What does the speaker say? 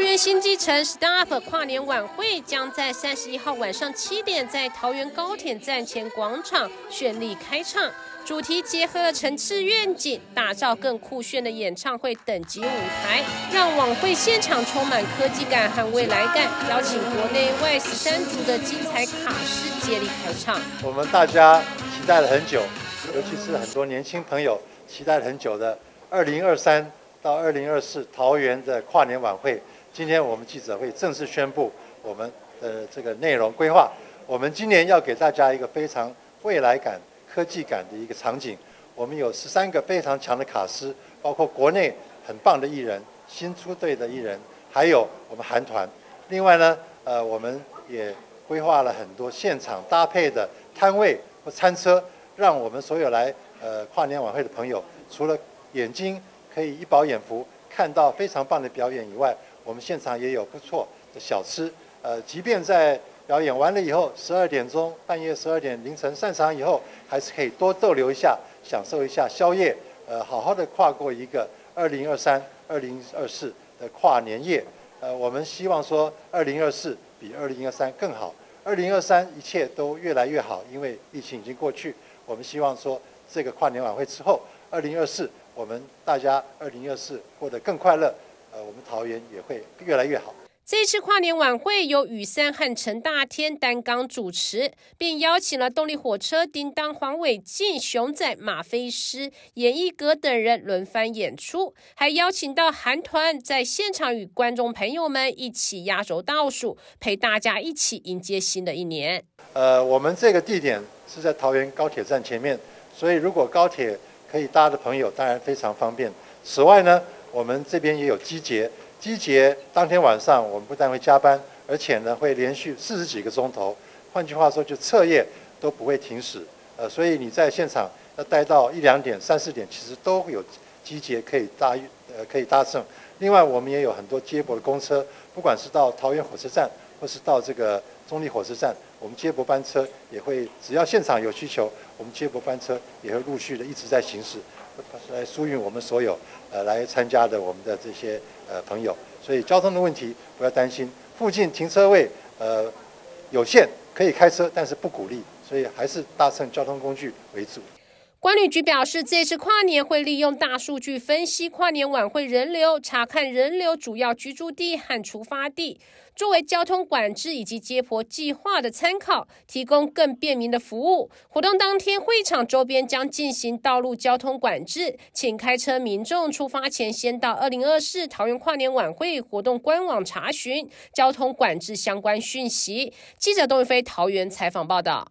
桃园新基城 Staff 跨年晚会将在三十一号晚上七点，在桃园高铁站前广场绚丽开唱。主题结合了城市愿景，打造更酷炫的演唱会等级舞台，让晚会现场充满科技感和未来感。邀请国内外十三组的精彩卡司接力开唱。我们大家期待了很久，尤其是很多年轻朋友期待了很久的二零二三到二零二四桃园的跨年晚会。今天我们记者会正式宣布我们的这个内容规划。我们今年要给大家一个非常未来感。科技感的一个场景，我们有十三个非常强的卡司，包括国内很棒的艺人、新出队的艺人，还有我们韩团。另外呢，呃，我们也规划了很多现场搭配的摊位或餐车，让我们所有来呃跨年晚会的朋友，除了眼睛可以一饱眼福，看到非常棒的表演以外，我们现场也有不错的小吃。呃，即便在表演完了以后，十二点钟，半夜十二点凌晨散场以后，还是可以多逗留一下，享受一下宵夜，呃，好好的跨过一个二零二三、二零二四的跨年夜。呃，我们希望说，二零二四比二零二三更好，二零二三一切都越来越好，因为疫情已经过去。我们希望说，这个跨年晚会之后，二零二四我们大家二零二四过得更快乐，呃，我们桃园也会越来越好。这次跨年晚会由雨山和陈大天担纲主持，并邀请了动力火车、叮当、黄伟晋、熊仔、马飞诗、严艺阁等人轮番演出，还邀请到韩团在现场与观众朋友们一起压轴倒数，陪大家一起迎接新的一年。呃，我们这个地点是在桃园高铁站前面，所以如果高铁可以搭的朋友，当然非常方便。此外呢，我们这边也有集结，集结当天晚上，我们不但会加班，而且呢会连续四十几个钟头。换句话说，就彻夜都不会停驶。呃，所以你在现场要待到一两点、三四点，其实都会有集结可以搭，呃，可以搭乘。另外，我们也有很多接驳的公车，不管是到桃园火车站，或是到这个中立火车站，我们接驳班车也会，只要现场有需求，我们接驳班车也会陆续的一直在行驶。来疏运我们所有呃来参加的我们的这些呃朋友，所以交通的问题不要担心。附近停车位呃有限，可以开车，但是不鼓励，所以还是搭乘交通工具为主。管理局表示，这次跨年会利用大数据分析跨年晚会人流，查看人流主要居住地和出发地，作为交通管制以及接驳计划的参考，提供更便民的服务。活动当天，会场周边将进行道路交通管制，请开车民众出发前先到二零二四桃园跨年晚会活动官网查询交通管制相关讯息。记者董宇飞桃园采访报道。